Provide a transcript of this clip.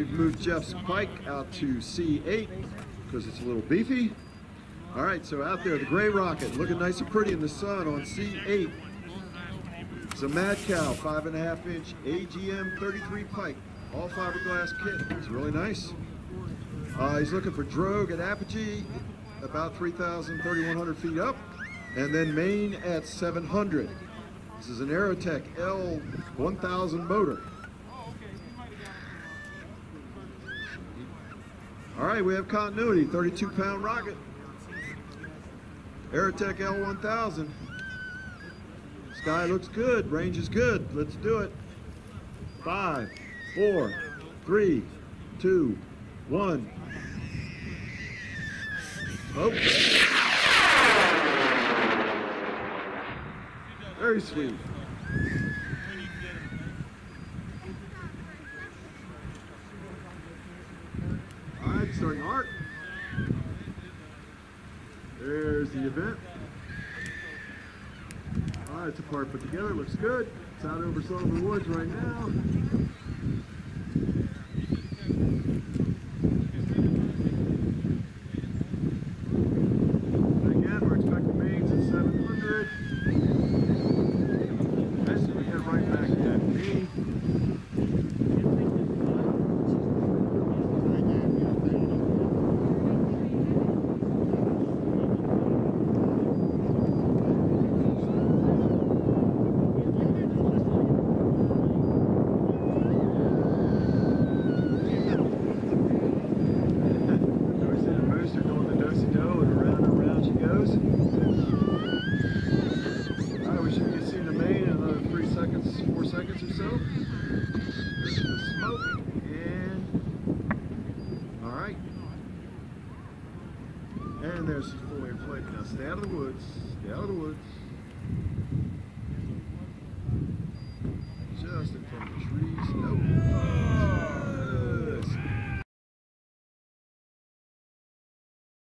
we've moved Jeff's Pike out to C8 because it's a little beefy. All right, so out there, the gray rocket, looking nice and pretty in the sun on C8. It's a Mad Cow, five and a half inch AGM 33 Pike, all fiberglass kit. It's really nice. Uh, he's looking for drogue at apogee, about 3,000, 3,100 feet up, and then main at 700. This is an Aerotech L1000 motor. All right, we have continuity, 32 pound rocket. Aerotech L1000. Sky looks good, range is good. Let's do it. Five, four, three, two, one. Oh. Very sweet. Starting arc. There's the event. All right, it's a part put together, looks good. It's out over Sullivan Woods right now. four seconds or so. There's the smoke, and all right. And there's four-way play. Now stay out of the woods, stay out of the woods. Just in front of the trees.